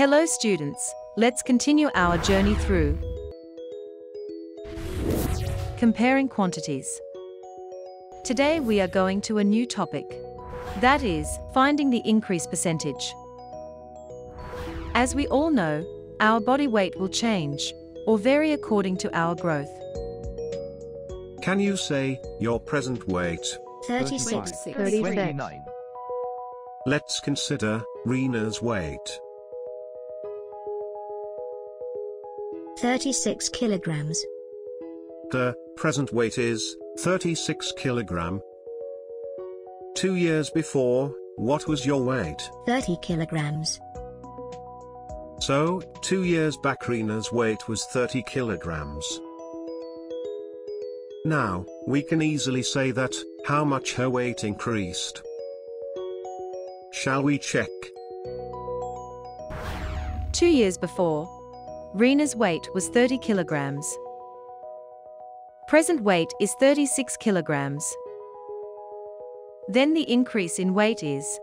Hello students, let's continue our journey through comparing quantities. Today we are going to a new topic. That is, finding the increase percentage. As we all know, our body weight will change or vary according to our growth. Can you say your present weight? 36, 36, 36. 29, Let's consider Rena's weight. 36 kilograms. Her present weight is 36 kilogram. Two years before, what was your weight? 30 kilograms. So, two years back Rena's weight was 30 kilograms. Now, we can easily say that, how much her weight increased. Shall we check? Two years before, Rena's weight was 30 kilograms. Present weight is 36 kilograms. Then the increase in weight is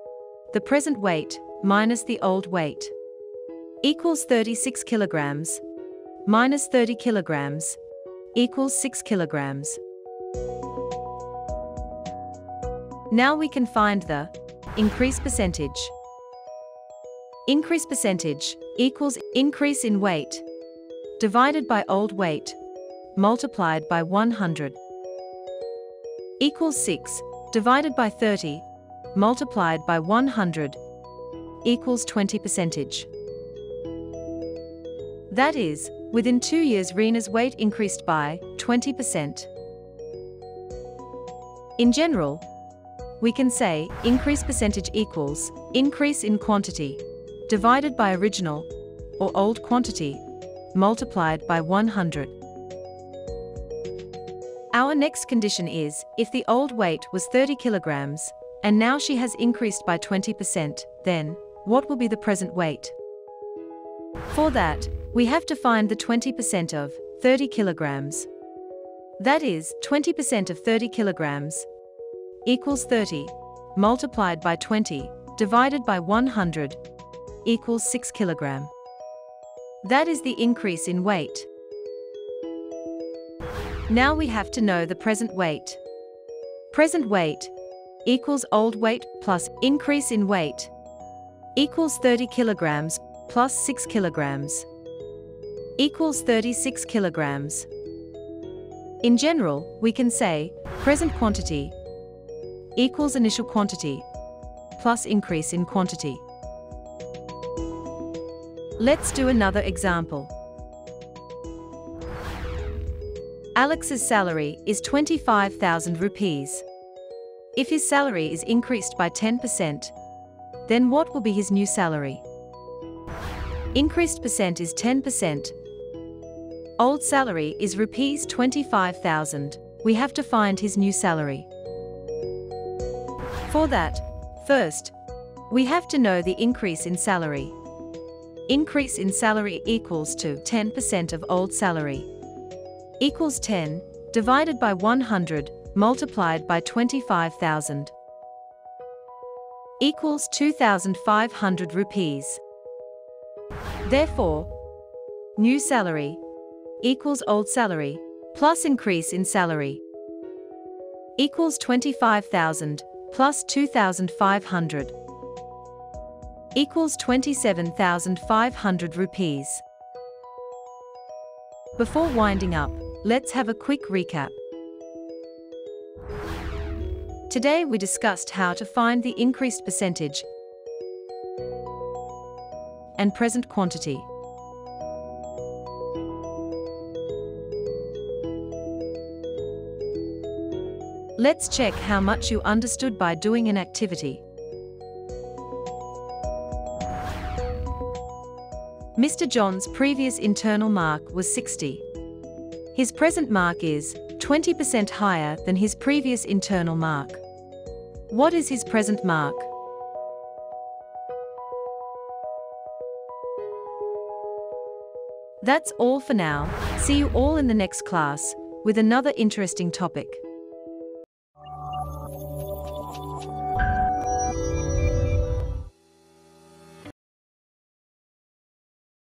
the present weight minus the old weight equals 36 kilograms minus 30 kilograms equals 6 kilograms. Now we can find the increase percentage. Increase percentage equals increase in weight divided by old weight multiplied by 100 equals 6 divided by 30 multiplied by 100 equals 20 percentage. That is, within two years Rena's weight increased by 20%. In general, we can say increase percentage equals increase in quantity divided by original or old quantity multiplied by 100. Our next condition is if the old weight was 30 kilograms and now she has increased by 20%, then what will be the present weight? For that, we have to find the 20% of 30 kilograms. That is, 20% of 30 kilograms equals 30 multiplied by 20 divided by 100 equals 6 kilogram. That is the increase in weight. Now we have to know the present weight. Present weight equals old weight plus increase in weight equals 30 kilograms plus 6 kilograms equals 36 kilograms. In general, we can say present quantity equals initial quantity plus increase in quantity. Let's do another example. Alex's salary is 25,000 rupees. If his salary is increased by 10%, then what will be his new salary? Increased percent is 10%. Old salary is rupees 25,000. We have to find his new salary. For that, first, we have to know the increase in salary. Increase in salary equals to 10% of old salary. Equals 10, divided by 100, multiplied by 25,000. Equals 2,500 rupees. Therefore, new salary equals old salary plus increase in salary equals 25,000 plus 2,500 equals 27,500 rupees. Before winding up, let's have a quick recap. Today we discussed how to find the increased percentage and present quantity. Let's check how much you understood by doing an activity. Mr. John's previous internal mark was 60. His present mark is 20% higher than his previous internal mark. What is his present mark? That's all for now. See you all in the next class with another interesting topic.